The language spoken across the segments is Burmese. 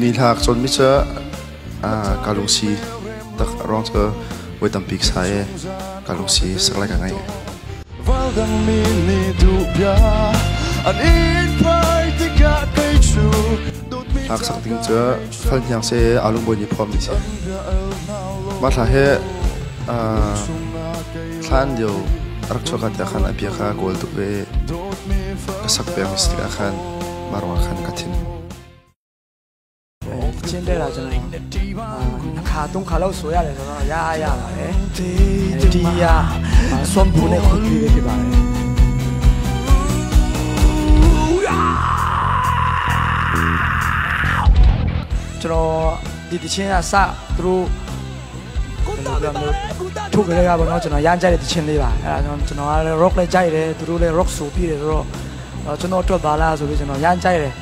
ni lak chon mi cha a kalung si tak rong cha we tam pik sa e kalung si sak la ka ngai. Valdang mini dubya An in party ka kay chu. Lak sak ting cha phal nyang se alung bo ni phom ni se ma tha he a than dio rak choka ta khan apia kha gol tu pe ka sak pe mi sti khan marwa khan ka thin ချင်းတဲ့တာကျွန်တော်နှစ်ခါသုံးခါလောက်ဆိုရတယ်ဆိုတော့ရရပါတယ်ဒီရဆွမ်ပူနဲ့ခွင့်ပြုဖြစ်ပါတယ်ကျွန်တော်ဒီတချင်းကစသူတို့ထုတ်ကြရပါတော့ကျွန်တော်ရမ်းကြိုက်တဲ့တချင်းလေးပါအဲဒါကျွန်တော်ကလည်း rock လည်းကြိုက်တယ်သူတို့လည်း rock ဆိုပြီးတယ်ဆိုတော့ကျွန်တော်အတွက်ပါလားဆိုပြီးကျွန်တော်ရမ်းကြိုက်တယ်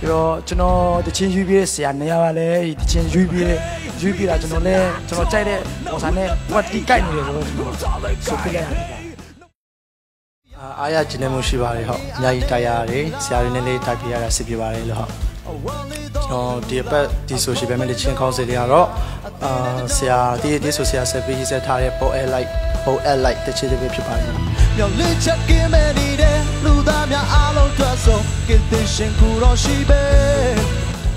ပြီးတော့ကျွန်တော်တချင်းယူပြီးဆရာနေရာကလည်းဒီတချင်းယူပြီးယူပြီးတာကျွန်တော်လည်းကျွန်တော်ကြိုက်တဲ့ပုံစံနဲ့ဝတ်တီကိုက်နေတယ်ဆိုတော့ကျွန်တော်ဆိုပြလိုက်ရတယ်အားရကျင်းနေမှုရှိပါတယ်ဟုတ်အများကြီးတိုက်ရတယ်ဆရာတွေနဲ့လေးတိုက်ပြရတာစစ်ပြပါတယ်လို့ဟုတ်ကျွန်တော်ဒီအပတ်ဒီ social media ချင်းခေါင်းစဉ်လေးကတော့အာဆရာဒီဒီဆိုဆရာဆက်ပြီးဆက်ထားတဲ့ poll air light poll air light တချစ်တွေဖြစ်ပါတယ် ကင်တင်ရှင်ကူတော့ရှိပဲ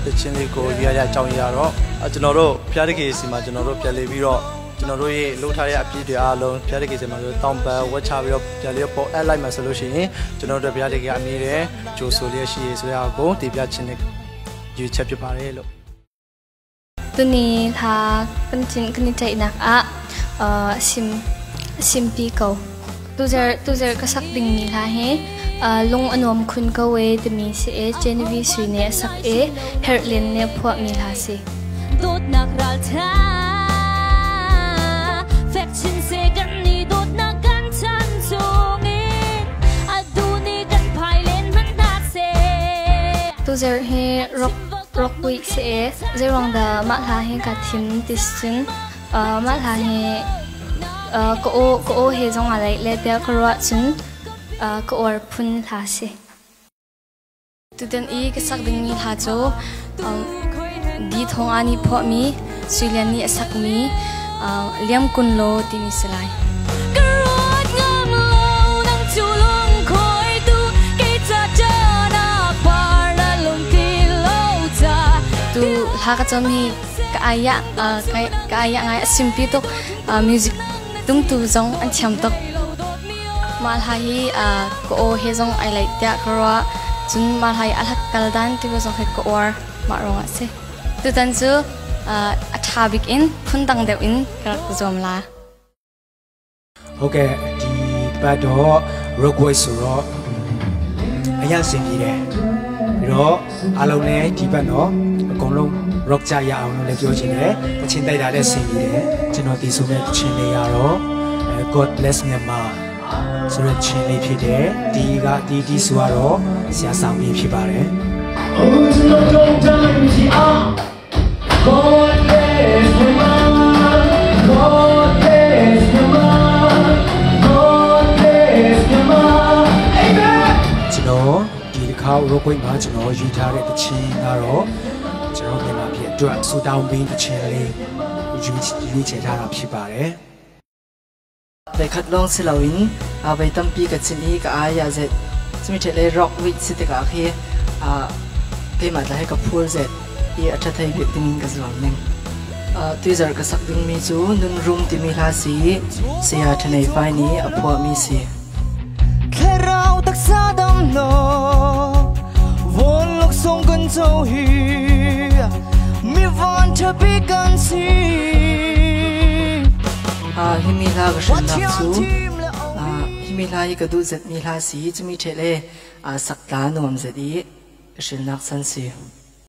တချင်းလေးကိုရရအကြောင်းရတော့ကျွန်တော်တို့ဖျားတကေစီမှာကျွန်တော်တို့ပြန်လေပြီးတော့ကျွန်တော်တို့ရဲ့လှုပ်ထားတဲ့အပြည့်တွေအားလုံးဖျားတကေစီမှာဆိုတောင်းပန်ဝက်ချပြီးတော့ပြန်လေပေါ်အက်လိုက်မှာဆိုလို့ရှိရင်ကျွန်တော်တို့ဖျားတကေအမြင်တဲ့ဂျိုဆိုလျက်ရှိရေးဆိုရကိုတည်ပြခြင်းနဲ့ယူချက်ဖြစ်ပါတယ်လို့ tu ni tha kan chin kan chai nak a sim sim pi ko tu zer tu zer ka sak ding ni la he lung anom khun ka we te mi se e genevi sui ne sak e herlin ne phwa mi la se dot nak ral tha. Fek chin se kan ni dot nak kan chan chung in adu ni kan phai len man da se. Tu zer he rock rock week se e zerong da ma tha he ka thim tis chun. Ma tha he ko o ko o he zong a lai le te ko ra chun ko or phun tha si student i ka sak ding mi tha cho di thong ani pho mi suilian ni sak mi liam kun lo ti mi selai tu ha ka chom hi ka aya ka aya ngai simpi tok music tung tu jong an cham tok mal ha hi ko o he zong ai lai tia kra chun mal hai al hak kal dan ti ko zong he ko or ma ro nga se tu tan chu a thabik in phun dang deu in kra ko zom la ဟုတ်ကဲ့ဒီပတ်တော့ rock voice ဆိုတော့အရင်ဆင်ပြေတယ်ပြီးတော့အားလုံးလည်းဒီပတ်တော့အကုန်လုံး rock ကြရအောင်လို့လည်းပြောချင်တယ်တချင်းတိုက်တာလည်းဆင်ပြေတယ်ကျွန်တော်ဒီဆိုမဲ့တချင်းလေးရတော့ God bless Myanmar ဆိုတဲ့ချင်းလေးဖြစ်တယ်ဒီကဒီဒီဆိုတော့ဆရာဆောင်ပြီးဖြစ်ပါတယ် God bless Myanmar God bless Myanmar God bless Myanmar Amen ကျွန်တော်ဒီတစ်ခါ rock voice မှာကျွန်တော်ယူထားတဲ့တချင်းကတော့ကျွန်တော်မြန်မာပြည်အတွက်ဆူတောင်းပေးတချင်းလေးယူယူချထားတာဖြစ်ပါတယ် ไปคัดลองสิเหล่าอินอาไปตั้มปีกับชินีกับอายาเจ็ดสมิเทเลร็อกวิทสิติกาเคอ่าเพมาตาให้กับพูดเจ็ดอีอัจฉไทยเะติมินกับสวาหนึ่งตุยจารกสักดึงมีจูนุนรุมที่มีลาสีเสียทนายไฟนี้อภวมีเสีแค่เราตักซาดำนอวนลกทรงกันเจ้าฮีมีวันเธอปีกันสี 啊，黑米拉个是纳苏啊，黑米拉一个都是米拉西，这米车嘞啊，萨达诺姆这里是纳森西。